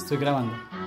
Estoy grabando.